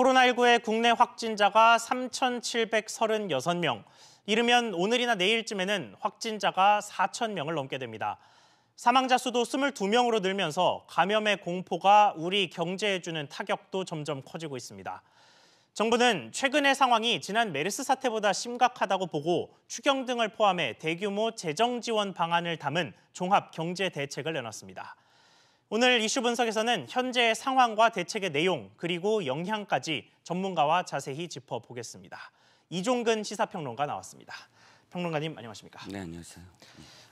코로나19의 국내 확진자가 3,736명, 이르면 오늘이나 내일쯤에는 확진자가 4천 명을 넘게 됩니다. 사망자 수도 22명으로 늘면서 감염의 공포가 우리 경제에 주는 타격도 점점 커지고 있습니다. 정부는 최근의 상황이 지난 메르스 사태보다 심각하다고 보고 추경 등을 포함해 대규모 재정 지원 방안을 담은 종합 경제 대책을 내놨습니다. 오늘 이슈 분석에서는 현재의 상황과 대책의 내용 그리고 영향까지 전문가와 자세히 짚어보겠습니다. 이종근 시사평론가 나왔습니다. 평론가님 안녕하십니까? 네 안녕하세요.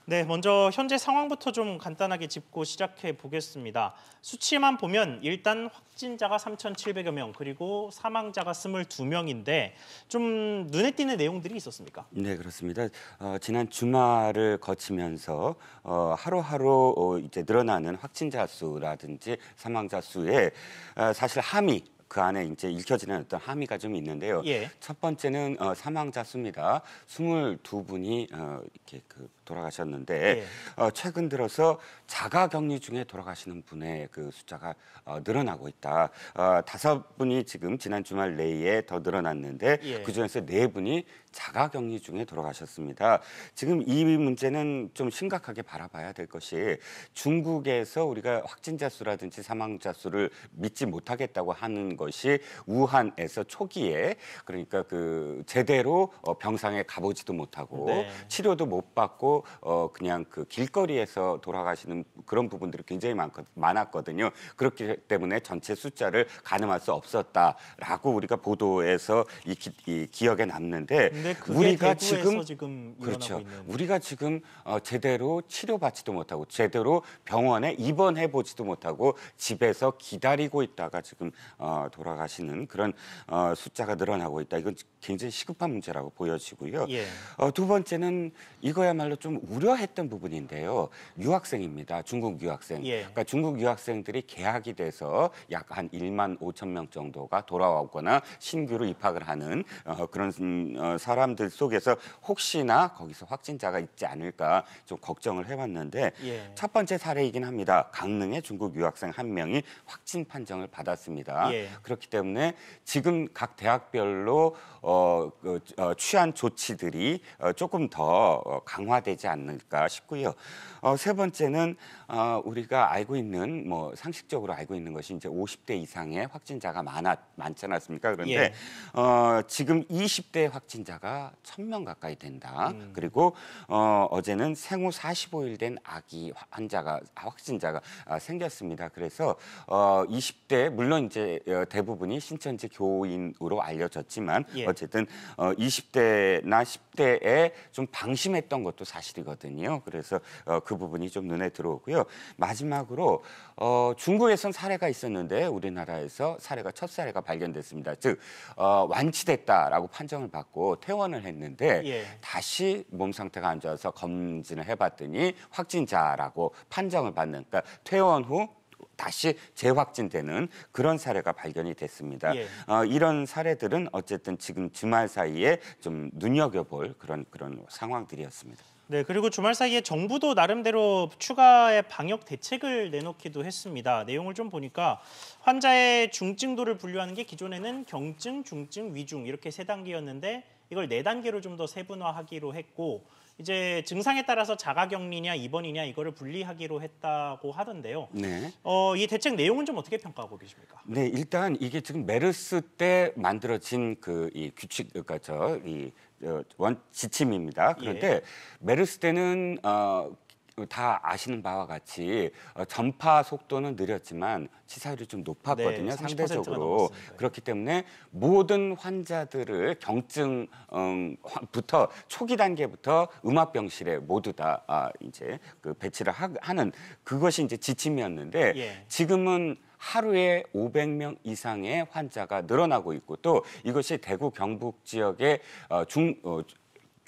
네, 먼저 현재 상황부터 좀 간단하게 짚고 시작해 보겠습니다. 수치만 보면 일단 확진자가 3,700여 명, 그리고 사망자가 22명인데 좀 눈에 띄는 내용들이 있었습니까? 네, 그렇습니다. 어, 지난 주말을 거치면서 어, 하루하루 어, 이제 늘어나는 확진자 수라든지 사망자 수에 어, 사실 함이 그 안에 이제 읽혀지는 어떤 함의가 좀 있는데요. 예. 첫 번째는 어, 사망자 수입니다. 22분이 어, 이렇게 그 돌아가셨는데 예. 어, 최근 들어서 자가격리 중에 돌아가시는 분의 그 숫자가 어, 늘어나고 있다. 어, 다섯 분이 지금 지난 주말 내에 더 늘어났는데 예. 그 중에서 네 분이 자가격리 중에 돌아가셨습니다. 지금 이 문제는 좀 심각하게 바라봐야 될 것이 중국에서 우리가 확진자 수라든지 사망자 수를 믿지 못하겠다고 하는 것이 우한에서 초기에 그러니까 그 제대로 어, 병상에 가보지도 못하고 네. 치료도 못 받고 어 그냥 그 길거리에서 돌아가시는 그런 부분들이 굉장히 많거, 많았거든요. 그렇기 때문에 전체 숫자를 가늠할 수 없었다라고 우리가 보도에서 이, 기, 이 기억에 남는데 우리가 지금 지금 그렇죠. 우리가 지금 어, 제대로 치료받지도 못하고 제대로 병원에 입원해 보지도 못하고 집에서 기다리고 있다가 지금 어, 돌아가시는 그런 어, 숫자가 늘어나고 있다. 이건 굉장히 시급한 문제라고 보여지고요. 예. 어, 두 번째는 이거야말로 좀 우려했던 부분인데요. 유학생입니다. 중국 유학생. 예. 그러니까 중국 유학생들이 개학이 돼서 약 한 1만 5천 명 정도가 돌아오거나 신규로 입학을 하는 어, 그런 음, 어, 사람들 속에서 혹시나 거기서 확진자가 있지 않을까 좀 걱정을 해봤는데 예. 첫 번째 사례이긴 합니다. 강릉의 중국 유학생 한 명이 확진 판정을 받았습니다. 예. 그렇기 때문에 지금 각 대학별로 어, 그, 어, 취한 조치들이 어, 조금 더 어, 강화되지 않을까 싶고요. 어, 세 번째는 어, 우리가 알고 있는 뭐 상식적으로 알고 있는 것이 이제 50대 이상의 확진자가 많아 많지 않았습니까? 그런데 예. 어, 지금 20대 확진자가 1000명 가까이 된다. 음. 그리고 어, 어제는 생후 45일 된 아기 환자가 확진자가 아, 생겼습니다. 그래서 어, 20대 물론 이제 어, 대부분이 신천지 교인으로 알려졌지만 예. 어쨌든 어, 20대나 10대에 좀 방심했던 것도 사실이거든요. 그래서 어, 그 부분이 좀 눈에 들어오고요. 마지막으로 어, 중국에선 사례가 있었는데 우리나라에서 사례가 첫 사례가 발견됐습니다. 즉 어, 완치됐다라고 판정을 받고 퇴원을 했는데 예. 다시 몸 상태가 안 좋아서 검진을 해봤더니 확진자라고 판정을 받는 그러니까 퇴원 후 다시 재확진되는 그런 사례가 발견이 됐습니다. 예. 어, 이런 사례들은 어쨌든 지금 주말 사이에 좀 눈여겨볼 그런 그런 상황들이었습니다. 네, 그리고 주말 사이에 정부도 나름대로 추가의 방역 대책을 내놓기도 했습니다. 내용을 좀 보니까 환자의 중증도를 분류하는 게 기존에는 경증, 중증, 위중 이렇게 세 단계였는데 이걸 네 단계로 좀 더 세분화하기로 했고 이제 증상에 따라서 자가격리냐 입원이냐 이거를 분리하기로 했다고 하던데요. 네. 어, 이 대책 내용은 좀 어떻게 평가하고 계십니까? 네, 일단 이게 지금 메르스 때 만들어진 그 이 규칙, 그러니까 저이 원 지침입니다. 그런데 예. 메르스 때는 어. 다 아시는 바와 같이 어, 전파 속도는 느렸지만 치사율이 좀 높았거든요 네, 30%가 상대적으로. 그렇기 때문에 모든 환자들을 경증부터 초기 단계부터 음압병실에 모두 다 아, 이제 그 배치를 하, 하는 그것이 이제 지침이었는데 예. 지금은 하루에 500명 이상의 환자가 늘어나고 있고 또 이것이 대구 경북 지역의 어, 중 어,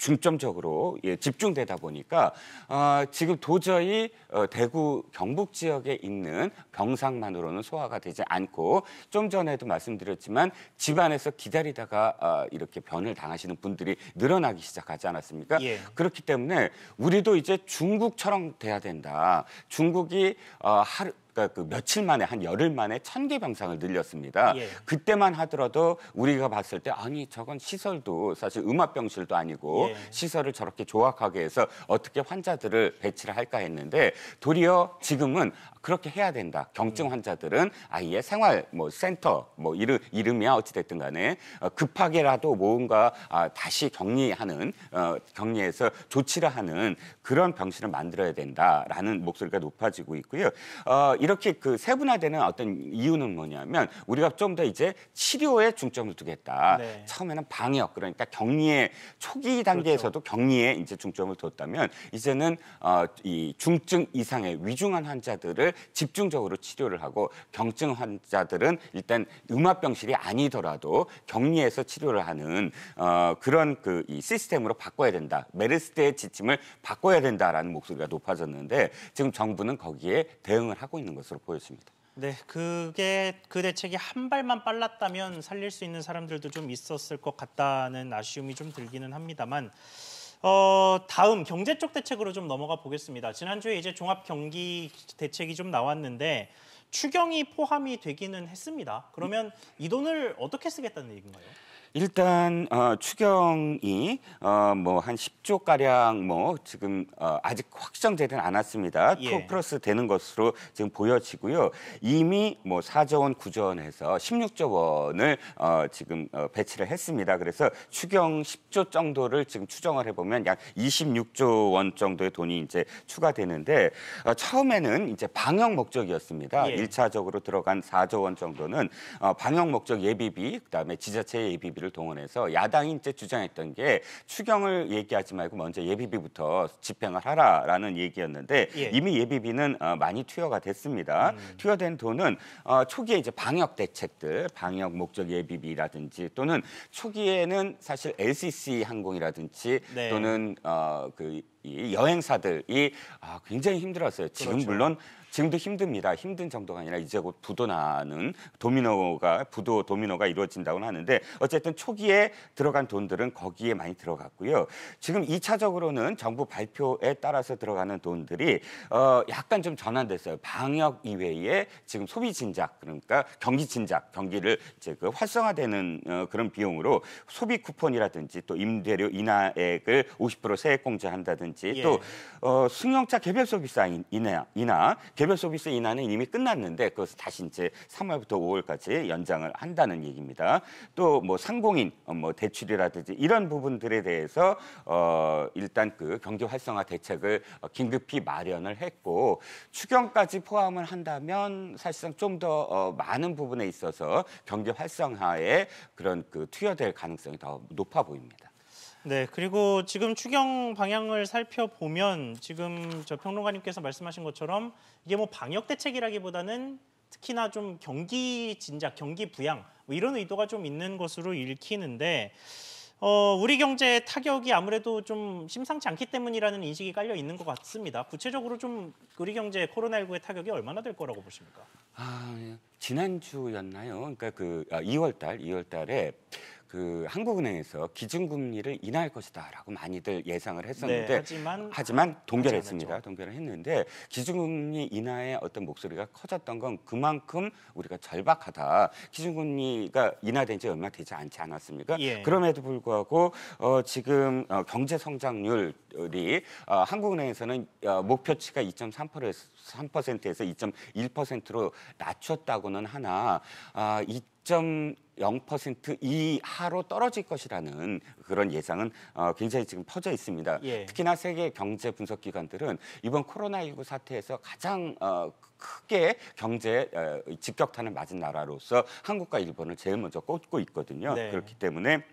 중점적으로 예, 집중되다 보니까 어, 지금 도저히 어, 대구 경북 지역에 있는 병상만으로는 소화가 되지 않고 좀 전에도 말씀드렸지만 집안에서 기다리다가 어, 이렇게 변을 당하시는 분들이 늘어나기 시작하지 않았습니까? 예. 그렇기 때문에 우리도 이제 중국처럼 돼야 된다. 중국이 어, 하루 그러니까 그 며칠 만에 한 열흘 만에 천 개 병상을 늘렸습니다. 예. 그때만 하더라도 우리가 봤을 때 아니 저건 시설도 사실 음압병실도 아니고 예. 시설을 저렇게 조악하게 해서 어떻게 환자들을 배치를 할까 했는데 도리어 지금은 그렇게 해야 된다. 경증 환자들은 아예 생활 뭐 센터 뭐 이름 이름이야 어찌 됐든 간에 어, 급하게라도 뭔가 아, 다시 격리하는 어, 격리해서 조치를 하는 그런 병실을 만들어야 된다라는 목소리가 높아지고 있고요. 어, 이렇게 그 세분화되는 어떤 이유는 뭐냐면 우리가 좀 더 이제 치료에 중점을 두겠다. 네. 처음에는 방역 그러니까 격리의 초기 단계에서도 격리에 이제 중점을 뒀다면 이제는 어, 이 중증 이상의 위중한 환자들을 집중적으로 치료를 하고 경증 환자들은 일단 음압병실이 아니더라도 격리해서 치료를 하는 어, 그런 그 이 시스템으로 바꿔야 된다. 메르스 때의 지침을 바꿔야 된다라는 목소리가 높아졌는데 지금 정부는 거기에 대응을 하고 있는 것으로 보여집니다. 네, 그게 그 대책이 한 발만 빨랐다면 살릴 수 있는 사람들도 좀 있었을 것 같다는 아쉬움이 좀 들기는 합니다만 어, 다음 경제 쪽 대책으로 좀 넘어가 보겠습니다. 지난주에 이제 종합 경기 대책이 좀 나왔는데 추경이 포함이 되기는 했습니다. 그러면 이 돈을 어떻게 쓰겠다는 얘기인가요? 일단 어, 추경이 어, 뭐한 10조 가량 뭐 지금 어, 아직 확정되지는 않았습니다. 예. 투 플러스 되는 것으로 지금 보여지고요. 이미 뭐 4조 원, 9조 원에서 16조 원을 어, 지금 어, 배치를 했습니다. 그래서 추경 10조 정도를 지금 추정을 해보면 약 26조 원 정도의 돈이 이제 추가되는데 어, 처음에는 이제 방역 목적이었습니다. 예. 일 1차적으로 들어간 4조 원 정도는 어, 방역 목적 예비비 그다음에 지자체 예비비 를 동원해서 야당이 이제 주장했던 게 추경을 얘기하지 말고 먼저 예비비부터 집행을 하라라는 얘기였는데 예. 이미 예비비는 어, 많이 투여가 됐습니다. 투여된 돈은 어, 초기에 이제 방역 대책들, 방역 목적 예비비라든지 또는 초기에는 사실 LCC 항공이라든지 네. 또는 어, 그 이 여행사들이 아, 굉장히 힘들었어요. 지금 그렇죠. 물론 지금도 힘듭니다. 힘든 정도가 아니라 이제 곧 부도 나는 도미노가 부도 도미노가 이루어진다고 하는데 어쨌든 초기에 들어간 돈들은 거기에 많이 들어갔고요. 지금 이차적으로는 정부 발표에 따라서 들어가는 돈들이 어 약간 좀 전환됐어요. 방역 이외에 지금 소비 진작 그러니까 경기 진작 경기를 이제 그 활성화되는 어, 그런 비용으로 소비 쿠폰이라든지 또 임대료 인하액을 50% 세액 공제한다든지 예. 또 어, 승용차 개별 서비스 인하, 인하, 개별 서비스 인하는 이미 끝났는데 그것을 다시 이제 3월부터 5월까지 연장을 한다는 얘기입니다. 또 뭐 상공인 어, 뭐 대출이라든지 이런 부분들에 대해서 어, 일단 그 경기 활성화 대책을 어, 긴급히 마련을 했고 추경까지 포함을 한다면 사실상 좀더 어, 많은 부분에 있어서 경기 활성화에 그런 그 투여될 가능성이 더 높아 보입니다. 네, 그리고 지금 추경 방향을 살펴보면 지금 저 평론가님께서 말씀하신 것처럼 이게 뭐 방역 대책이라기보다는 특히나 좀 경기 진작, 경기 부양 뭐 이런 의도가 좀 있는 것으로 읽히는데 어, 우리 경제에 타격이 아무래도 좀 심상치 않기 때문이라는 인식이 깔려 있는 것 같습니다. 구체적으로 좀 우리 경제 코로나19의 타격이 얼마나 될 거라고 보십니까? 아, 예. 지난주였나요? 그러니까 그 아, 2월 달, 2월 달에 그 한국은행에서 기준금리를 인하할 것이다라고 많이들 예상을 했었는데 네, 하지만 하지만 동결했습니다. 동결을 했는데 기준금리 인하의 어떤 목소리가 커졌던 건 그만큼 우리가 절박하다. 기준금리가 인하된 지 얼마 되지 않지 않았습니까? 예. 그럼에도 불구하고 어, 지금 어, 경제 성장률이 어, 한국은행에서는 어, 목표치가 2.3%에서 3%에서 2.1%로 낮췄다고는 하나 아, 2.0% 이하로 떨어질 것이라는 그런 예상은 어, 굉장히 지금 퍼져 있습니다. 예. 특히나 세계 경제 분석 기관들은 이번 코로나19 사태에서 가장 어, 크게 경제 어, 직격탄을 맞은 나라로서 한국과 일본을 제일 먼저 꼽고 있거든요. 네. 그렇기 때문에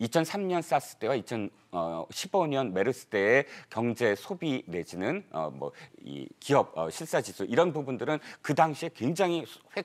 2003년 사스 때와 2015년 메르스 때의 경제 소비 내지는 어, 뭐이 기업 어, 실사 지수 이런 부분들은 그 당시에 굉장히 회,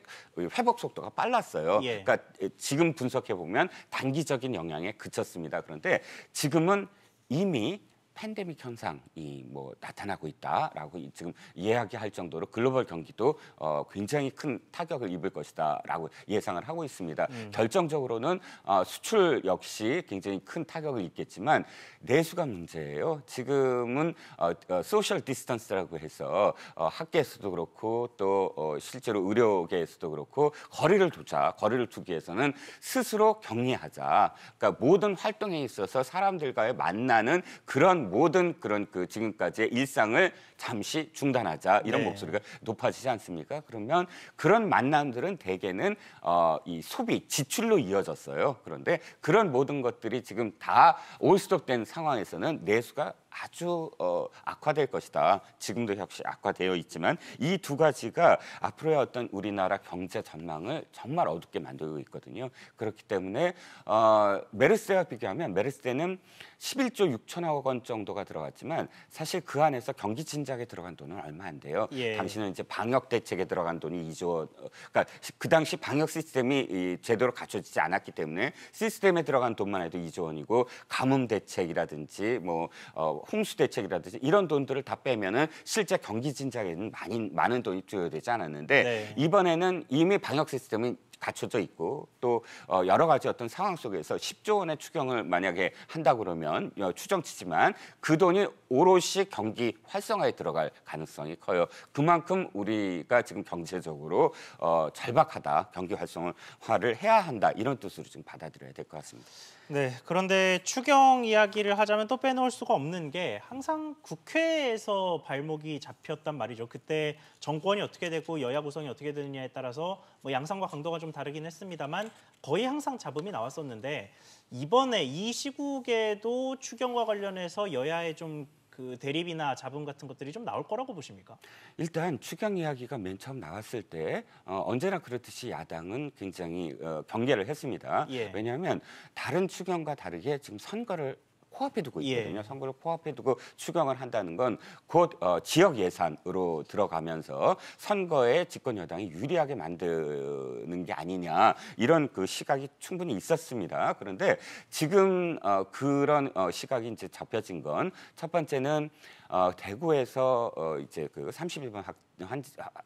회복 속도가 빨랐어요. 예. 그러니까 지금 분석해 보면 단기적인 영향에 그쳤습니다. 그런데 지금은 이미 팬데믹 현상이 뭐 나타나고 있다라고 지금 이야기할 정도로 글로벌 경기도 어, 굉장히 큰 타격을 입을 것이다라고 예상을 하고 있습니다. 음. 결정적으로는 어, 수출 역시 굉장히 큰 타격을 입겠지만 내수가 문제예요. 지금은 어, 어, social distance라고 해서 어, 학계에서도 그렇고 또 어, 실제로 의료계에서도 그렇고 거리를 두자, 거리를 두기 위해서는 스스로 격리하자. 그러니까 모든 활동에 있어서 사람들과의 만나는 그런 모든 그런 그 지금까지의 일상을 잠시 중단하자 이런 네. 목소리가 높아지지 않습니까? 그러면 그런 만남들은 대개는 어, 이 소비 지출로 이어졌어요. 그런데 그런 모든 것들이 지금 다 올스톱된 상황에서는 내수가 아주 어, 악화될 것이다. 지금도 역시 악화되어 있지만 이 두 가지가 앞으로의 어떤 우리나라 경제 전망을 정말 어둡게 만들고 있거든요. 그렇기 때문에 어, 메르스 때와 비교하면 메르스 때는 11조 6천억 원 정도가 들어갔지만 사실 그 안에서 경기 진작에 들어간 돈은 얼마 안 돼요. 예. 당시는 이제 방역 대책에 들어간 돈이 2조 그러니까 그 당시 방역 시스템이 제대로 갖춰지지 않았기 때문에 시스템에 들어간 돈만 해도 2조 원이고 가뭄 대책이라든지 뭐 어, 홍수 대책이라든지 이런 돈들을 다 빼면은 실제 경기 진작에는 많이 많은 돈이 투여되지 않았는데 네. 이번에는 이미 방역 시스템이 갖춰져 있고 또 어, 여러 가지 어떤 상황 속에서 10조 원의 추경을 만약에 한다 그러면 어, 추정치지만 그 돈이 오롯이 경기 활성화에 들어갈 가능성이 커요. 그만큼 우리가 지금 경제적으로 어, 절박하다, 경기 활성화를 해야 한다 이런 뜻으로 지금 받아들여야 될 것 같습니다. 네, 그런데 추경 이야기를 하자면 또 빼놓을 수가 없는 게 항상 국회에서 발목이 잡혔단 말이죠. 그때 정권이 어떻게 되고 여야 구성이 어떻게 되느냐에 따라서 뭐 양상과 강도가 좀 다르긴 했습니다만 거의 항상 잡음이 나왔었는데 이번에 이 시국에도 추경과 관련해서 여야의 좀 그 대립이나 잡음 같은 것들이 좀 나올 거라고 보십니까? 일단 추경 이야기가 맨 처음 나왔을 때 어, 언제나 그렇듯이 야당은 굉장히 어, 경계를 했습니다. 예. 왜냐하면 다른 추경과 다르게 지금 선거를 코앞에 두고 예. 있거든요. 예. 선거를 코앞에 두고 추경을 한다는 건 곧 어, 지역 예산으로 들어가면서 선거에 집권 여당이 유리하게 만드는 게 아니냐 이런 그 시각이 충분히 있었습니다. 그런데 지금 어, 그런 어, 시각이 이제 잡혀진 건 첫 번째는 어, 대구에서 어, 이제 그 31번 학, 환,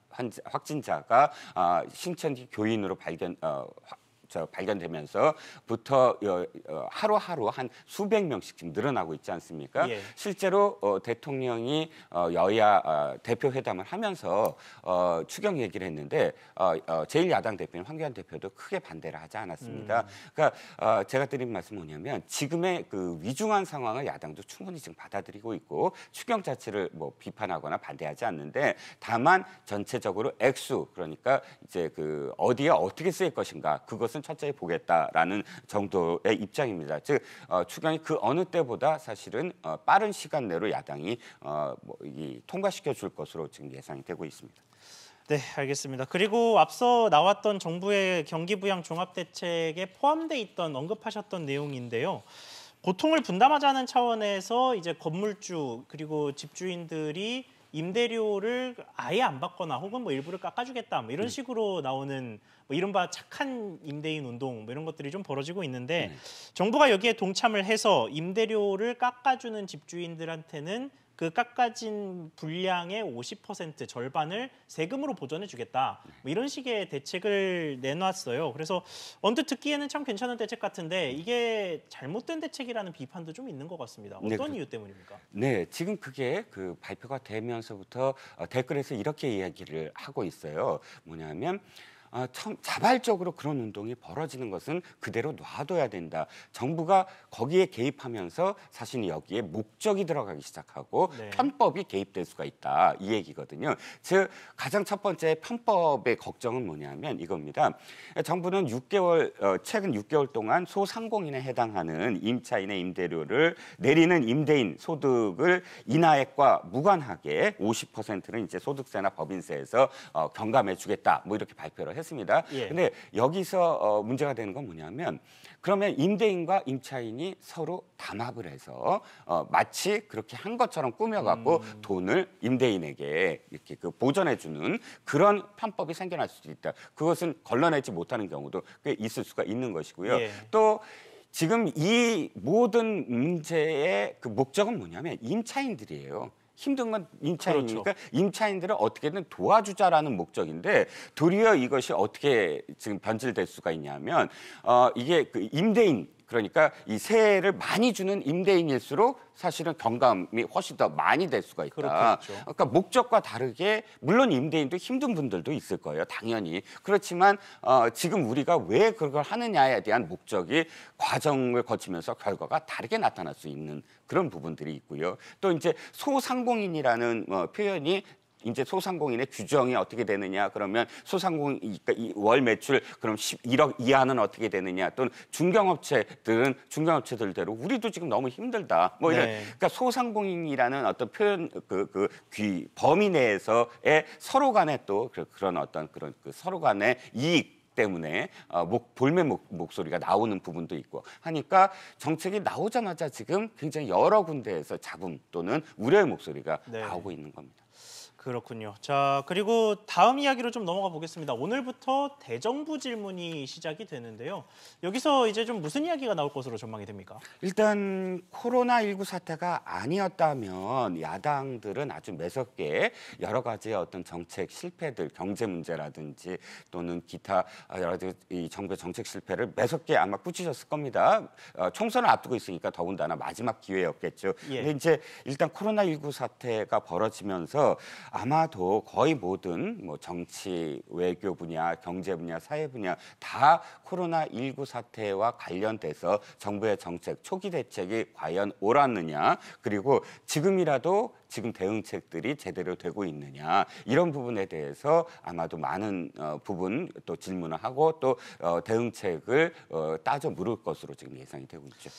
환, 확진자가 아, 신천지 교인으로 발견 어, 저 발견되면서부터 어, 하루하루 한 수백 명씩 지금 늘어나고 있지 않습니까? 예. 실제로 어, 대통령이 어, 여야 어, 대표 회담을 하면서 어, 추경 얘기를 했는데 어, 어, 제1야당 대표인 황교안 대표도 크게 반대를 하지 않았습니다. 음. 그러니까 어, 제가 드린 말씀 뭐냐면 지금의 그 위중한 상황을 야당도 충분히 지금 받아들이고 있고 추경 자체를 뭐 비판하거나 반대하지 않는데 다만 전체적으로 액수 그러니까 이제 그 어디에 어떻게 쓰일 것인가 그것은 철저히 보겠다라는 정도의 입장입니다. 즉 어, 추경이 그 어느 때보다 사실은 어, 빠른 시간 내로 야당이 어, 뭐, 이, 통과시켜 줄 것으로 지금 예상이 되고 있습니다. 네, 알겠습니다. 그리고 앞서 나왔던 정부의 경기부양 종합대책에 포함돼 있던 언급하셨던 내용인데요. 고통을 분담하자는 차원에서 이제 건물주 그리고 집주인들이 임대료를 아예 안 받거나 혹은 뭐 일부를 깎아주겠다 뭐 이런 네. 식으로 나오는 뭐 이른바 착한 임대인 운동 뭐 이런 것들이 좀 벌어지고 있는데 네. 정부가 여기에 동참을 해서 임대료를 깎아주는 집주인들한테는 그 깎아진 분량의 50% 절반을 세금으로 보전해 주겠다. 뭐 이런 식의 대책을 내놨어요. 그래서 언뜻 듣기에는 참 괜찮은 대책 같은데 이게 잘못된 대책이라는 비판도 좀 있는 것 같습니다. 네, 어떤 네, 이유 때문입니까? 네, 지금 그게 그 발표가 되면서부터 어, 댓글에서 이렇게 이야기를 하고 있어요. 뭐냐면 아, 참 자발적으로 그런 운동이 벌어지는 것은 그대로 놔둬야 된다. 정부가 거기에 개입하면서 사실 여기에 목적이 들어가기 시작하고 네. 편법이 개입될 수가 있다. 이 얘기거든요. 즉 가장 첫 번째 편법의 걱정은 뭐냐면 이겁니다. 정부는 6개월 어, 최근 6개월 동안 소상공인에 해당하는 임차인의 임대료를 내리는 임대인 소득을 인하액과 무관하게 50%는 이제 소득세나 법인세에서 어, 경감해 주겠다. 뭐 이렇게 발표를 했습니다. 했습니다. 예. 근데 여기서 어, 문제가 되는 건 뭐냐면 그러면 임대인과 임차인이 서로 담합을 해서 어, 마치 그렇게 한 것처럼 꾸며갖고 음. 돈을 임대인에게 이렇게 그 보전해주는 그런 편법이 생겨날 수도 있다. 그것은 걸러내지 못하는 경우도 꽤 있을 수가 있는 것이고요. 예. 또 지금 이 모든 문제의 그 목적은 뭐냐면 임차인들이에요. 힘든 건 임차인이니까 그렇죠. 임차인들을 어떻게든 도와주자라는 목적인데 도리어 이것이 어떻게 지금 변질될 수가 있냐면 어 이게 그 임대인 그러니까 이 세를 많이 주는 임대인일수록 사실은 경감이 훨씬 더 많이 될 수가 있다. 그렇겠죠. 그러니까 목적과 다르게 물론 임대인도 힘든 분들도 있을 거예요. 당연히. 그렇지만 어, 지금 우리가 왜 그걸 하느냐에 대한 목적이 과정을 거치면서 결과가 다르게 나타날 수 있는 그런 부분들이 있고요. 또 이제 소상공인이라는 어, 표현이 이제 소상공인의 규정이 어떻게 되느냐 그러면 소상공인 그러니까 이월 매출 그럼 11억 이하는 어떻게 되느냐 또는 중견업체들은 중견업체들대로 우리도 지금 너무 힘들다 뭐 이런 네. 그러니까 소상공인이라는 어떤 표현 그 그 귀 범위 내에서의 서로 간의 또 그- 그런 어떤 그런 그 서로 간의 이익 때문에 어, 목, 볼매 목, 목소리가 나오는 부분도 있고 하니까 정책이 나오자마자 지금 굉장히 여러 군데에서 잡음 또는 우려의 목소리가 네. 나오고 있는 겁니다. 그렇군요. 자, 그리고 다음 이야기로 좀 넘어가 보겠습니다. 오늘부터 대정부 질문이 시작이 되는데요. 여기서 이제 좀 무슨 이야기가 나올 것으로 전망이 됩니까? 일단 코로나19 사태가 아니었다면 야당들은 아주 매섭게 여러 가지 어떤 정책 실패들, 경제 문제라든지 또는 기타 여러 가지 이 정부의 정책 실패를 매섭게 아마 꾸짖었을 겁니다. 어, 총선을 앞두고 있으니까 더군다나 마지막 기회였겠죠. 예. 근데 이제 일단 코로나19 사태가 벌어지면서 아마도 거의 모든 뭐 정치, 외교 분야, 경제 분야, 사회 분야 다 코로나 19 사태와 관련돼서 정부의 정책, 초기 대책이 과연 옳았느냐, 그리고 지금이라도 지금 대응책들이 제대로 되고 있느냐 이런 부분에 대해서 아마도 많은 어, 부분 또 질문을 하고 또 어, 대응책을 어, 따져 물을 것으로 지금 예상이 되고 있죠.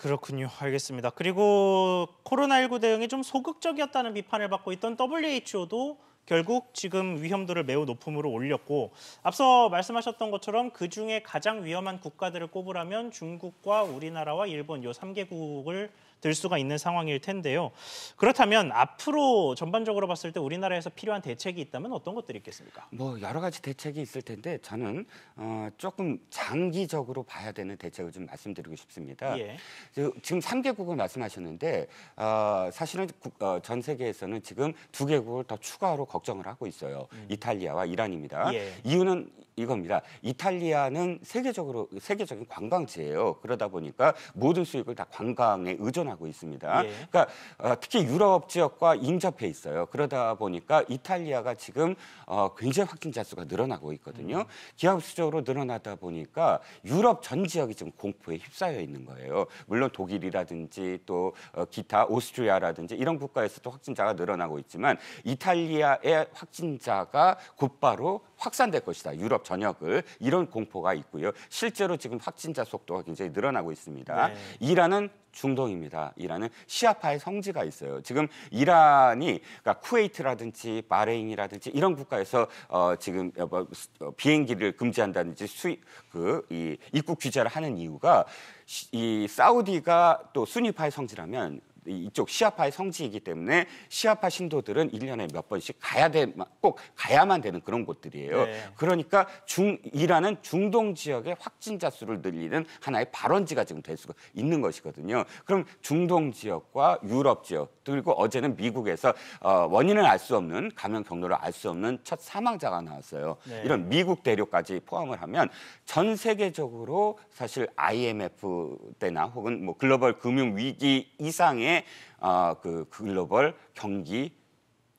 그렇군요. 알겠습니다. 그리고 코로나19 대응이 좀 소극적이었다는 비판을 받고 있던 WHO도 결국 지금 위험도를 매우 높음으로 올렸고 앞서 말씀하셨던 것처럼 그 중에 가장 위험한 국가들을 꼽으라면 중국과 우리나라와 일본 요 3개국을 들 수가 있는 상황일 텐데요. 그렇다면 앞으로 전반적으로 봤을 때 우리나라에서 필요한 대책이 있다면 어떤 것들이 있겠습니까? 뭐 여러 가지 대책이 있을 텐데 저는 어, 조금 장기적으로 봐야 되는 대책을 좀 말씀드리고 싶습니다. 예. 저- 지금 3개국을 말씀하셨는데 어, 사실은 국- 어, 전 세계에서는 지금 두 개국을 더 추가로 걱정을 하고 있어요. 이탈리아와 이란입니다. 음. 예. 이유는 이겁니다. 이탈리아는 세계적으로 세계적인 관광지예요. 그러다 보니까 모든 수익을 다 관광에 의존 하고 있습니다. 예. 그러니까 어, 특히 유럽 지역과 인접해 있어요. 그러다 보니까 이탈리아가 지금 어, 굉장히 확진자 수가 늘어나고 있거든요. 기하급수적으로 늘어나다 보니까 유럽 전 지역이 지금 공포에 휩싸여 있는 거예요. 물론 독일이라든지 또 어, 기타 오스트리아라든지 이런 국가에서도 확진자가 늘어나고 있지만 이탈리아의 확진자가 곧바로 확산될 것이다. 유럽 전역을 이런 공포가 있고요. 실제로 지금 확진자 속도가 굉장히 늘어나고 있습니다. 네. 이란은 중동입니다. 이란은 시아파의 성지가 있어요. 지금 이란이 그러니까 쿠웨이트라든지 바레인이라든지 이런 국가에서 어, 지금 어, 비행기를 금지한다든지 수입 그이 입국 규제를 하는 이유가 시- 이 사우디가 또 순위파의 성지라면 이- 이쪽 시아파의 성지이기 때문에 시아파 신도들은 일년에몇 번씩 가야 돼, 꼭 가야만 되는 그런 곳들이에요. 네. 그러니까 중 이란은 중동 지역의 확진자 수를 늘리는 하나의 발원지가 지금 될 수가 있는 것이거든요. 그럼 중동 지역과 유럽 지역 그리고 어제는 미국에서 어, 원인을 알 수 없는 감염 경로를 알 수 없는 첫 사망자가 나왔어요. 네. 이런 미국 대륙까지 포함을 하면 전 세계적으로 사실 IMF 때나 혹은 뭐 글로벌 금융 위기 이상의 어, 그 글로벌 경기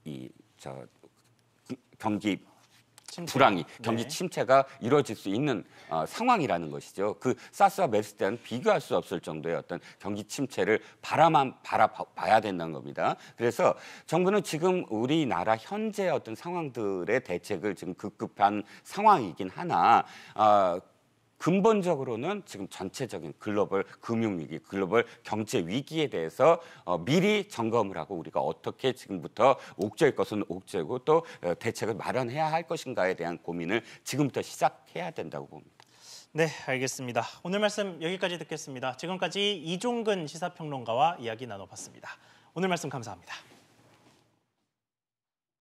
이저 경기 침체. 불황이 경기 네. 침체가 이루어질 수 있는 어, 상황이라는 것이죠. 그 사스와 메르스 때는 비교할 수 없을 정도의 어떤 경기 침체를 바라만 바라봐야 된다는 겁니다. 그래서 정부는 지금 우리나라 현재 어떤 상황들의 대책을 지금 급급한 상황이긴 하나 어, 근본적으로는 지금 전체적인 글로벌 금융 위기, 글로벌 경제 위기에 대해서 어, 미리 점검을 하고 우리가 어떻게 지금부터 옥죄일 것은 옥죄고 또 어, 대책을 마련해야 할 것인가에 대한 고민을 지금부터 시작해야 된다고 봅니다. 네, 알겠습니다. 오늘 말씀 여기까지 듣겠습니다. 지금까지 이종근 시사평론가와 이야기 나눠봤습니다. 오늘 말씀 감사합니다.